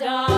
done.